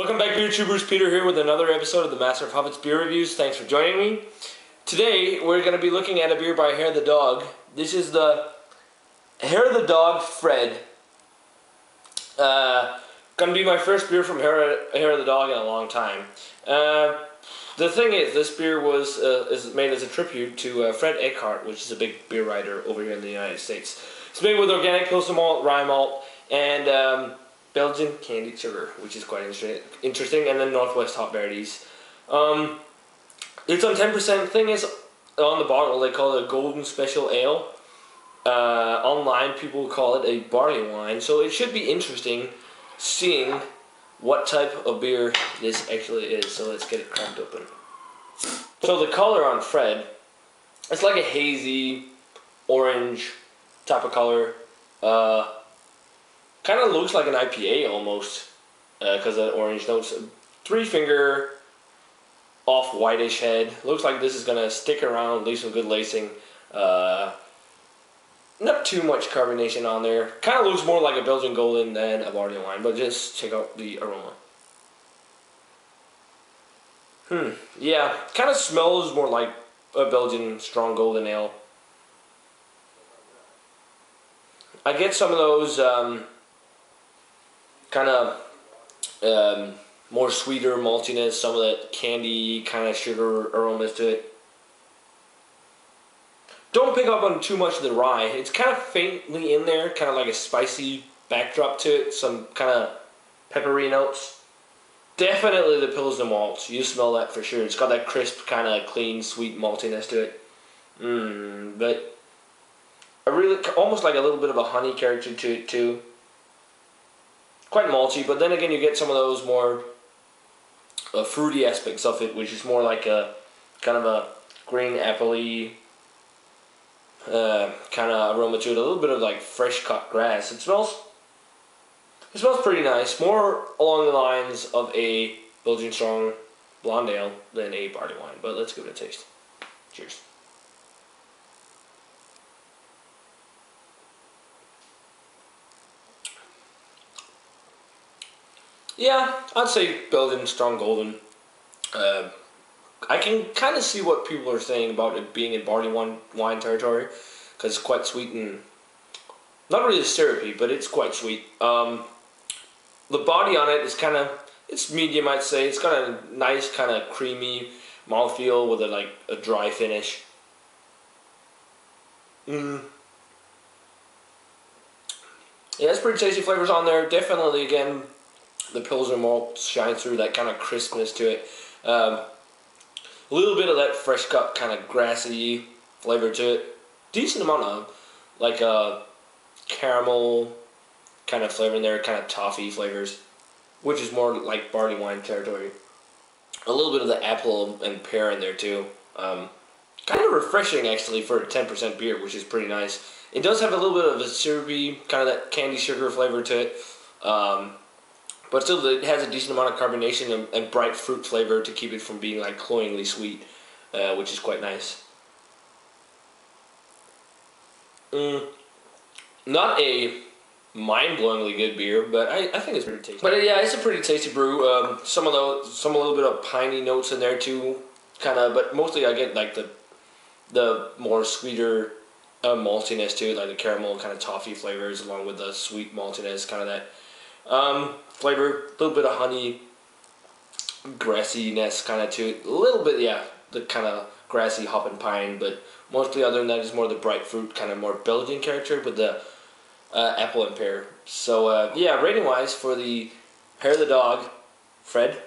Welcome back, beer. Peter here with another episode of the Master of Hoppets beer reviews. Thanks for joining me. Today we're going to be looking at a beer by Hair the Dog. This is the Hair the Dog Fred. Uh, gonna be my first beer from Hair, Hair the Dog in a long time. Uh, the thing is, this beer was uh, is made as a tribute to uh, Fred Eckhardt, which is a big beer writer over here in the United States. It's made with organic pilsner malt, rye malt, and um, Belgian candied sugar, which is quite interesting, and then Northwest hop berries. Um, it's on 10%. Thing is, on the bottle, they call it a golden special ale. Uh, online, people call it a barley wine, so it should be interesting seeing what type of beer this actually is. So let's get it cracked open. So the color on Fred, it's like a hazy orange type of color. Uh, kind of looks like an IPA almost because uh, of orange notes. Three finger off whitish head. Looks like this is gonna stick around, leave some good lacing. Uh, not too much carbonation on there. Kind of looks more like a Belgian Golden than a barley wine, but just check out the aroma. Hmm, yeah, kind of smells more like a Belgian strong golden ale. I get some of those um, kind of um, more sweeter maltiness, some of that candy kind of sugar aromas to it. Don't pick up on too much of the rye. It's kind of faintly in there, kind of like a spicy backdrop to it, some kind of peppery notes. Definitely the Pilsner malt. You smell that for sure. It's got that crisp, kind of clean, sweet maltiness to it. Mmm, but a really, almost like a little bit of a honey character to it too quite malty, but then again, you get some of those more uh, fruity aspects of it, which is more like a kind of a green appley uh, kind of aroma to it. A little bit of like fresh cut grass. It smells. It smells pretty nice. More along the lines of a Belgian strong blonde ale than a barley wine. But let's give it a taste. Cheers. Yeah, I'd say Belgian strong golden. Uh, I can kind of see what people are saying about it being in barley wine, wine territory because it's quite sweet and not really syrupy, but it's quite sweet. Um, the body on it is kind of it's medium, I'd say. It's got a nice kind of creamy mouthfeel with a like a dry finish. Mm. Yeah, it's pretty tasty flavors on there. Definitely, again, the Pilsner malt shines through that kind of crispness to it. Um, a little bit of that fresh cut kind of grassy flavor to it. Decent amount of like uh, caramel kind of flavor in there, kind of toffee flavors, which is more like barley wine territory. A little bit of the apple and pear in there too. Um, kind of refreshing actually for a 10% beer, which is pretty nice. It does have a little bit of a syrupy, kind of that candy sugar flavor to it. Um, but still it has a decent amount of carbonation and, and bright fruit flavor to keep it from being like cloyingly sweet, uh, which is quite nice. Mm, not a mind-blowingly good beer, but I, I think it's pretty tasty. But yeah, it's a pretty tasty brew. Um, some of those, some a little bit of piney notes in there too, kind of. But mostly I get like the the more sweeter uh, maltiness too, like the caramel kind of toffee flavors, along with the sweet maltiness, kind of that um, flavor, a little bit of honey, grassiness kind of to it. A little bit, yeah, the kind of grassy hop and pine, but mostly other than that is more the bright fruit, kind of more Belgian character with the uh, apple and pear. So uh, yeah, rating wise for the hair of the dog, Fred.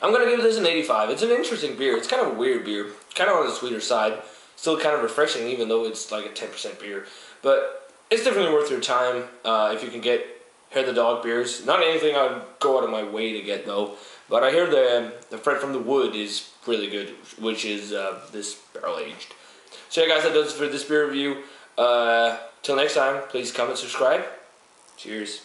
I'm gonna give this an 85. It's an interesting beer. It's kind of a weird beer, kind of on the sweeter side still kind of refreshing, even though it's like a 10% beer. But it's definitely worth your time uh, if you can get Hair the Dog beers. Not anything I'd go out of my way to get though. But I hear the the Fred from the Wood is really good, which is uh, this barrel aged. So yeah, guys, that does it for this beer review. Uh, till next time, please comment, subscribe. Cheers.